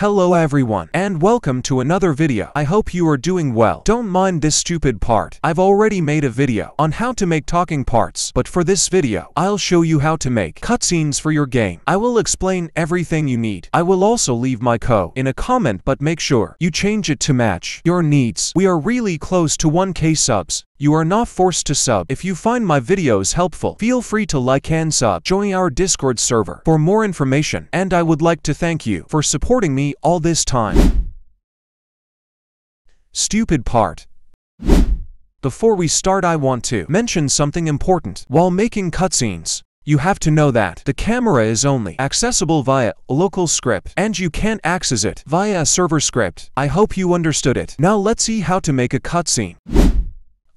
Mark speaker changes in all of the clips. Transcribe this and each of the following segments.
Speaker 1: Hello everyone, and welcome to another video. I hope you are doing well. Don't mind this stupid part. I've already made a video on how to make talking parts, but for this video, I'll show you how to make cutscenes for your game. I will explain everything you need. I will also leave my co in a comment but make sure you change it to match your needs. We are really close to 1k subs. You are not forced to sub. If you find my videos helpful, feel free to like and sub. Join our Discord server for more information, and I would like to thank you for supporting me all this time. Stupid part. Before we start I want to mention something important. While making cutscenes, you have to know that the camera is only accessible via a local script and you can't access it via a server script. I hope you understood it. Now let's see how to make a cutscene.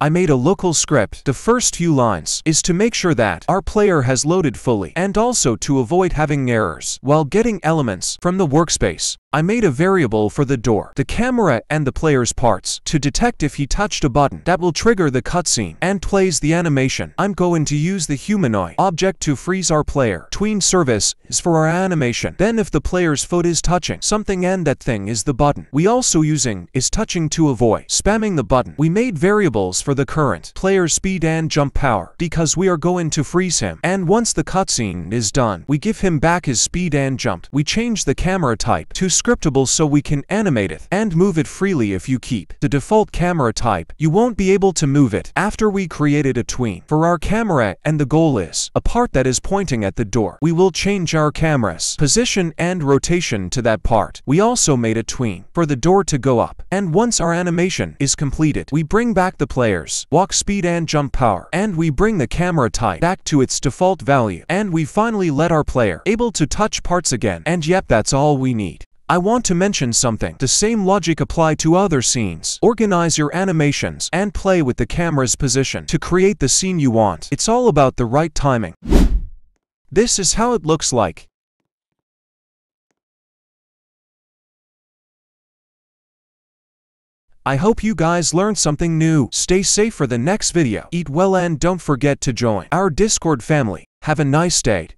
Speaker 1: I made a local script. The first few lines is to make sure that our player has loaded fully and also to avoid having errors while getting elements from the workspace. I made a variable for the door, the camera and the player's parts to detect if he touched a button that will trigger the cutscene and plays the animation. I'm going to use the humanoid object to freeze our player. Tween service is for our animation. Then if the player's foot is touching something and that thing is the button. We also using is touching to avoid spamming the button. We made variables for the current player's speed and jump power because we are going to freeze him. And once the cutscene is done, we give him back his speed and jump. We change the camera type to scriptable so we can animate it and move it freely if you keep the default camera type. You won't be able to move it after we created a tween for our camera and the goal is a part that is pointing at the door. We will change our camera's position and rotation to that part. We also made a tween for the door to go up and once our animation is completed, we bring back the player's walk speed and jump power and we bring the camera type back to its default value and we finally let our player able to touch parts again and yep that's all we need. I want to mention something. The same logic apply to other scenes. Organize your animations and play with the camera's position to create the scene you want. It's all about the right timing. This is how it looks like. I hope you guys learned something new. Stay safe for the next video. Eat well and don't forget to join our Discord family. Have a nice day.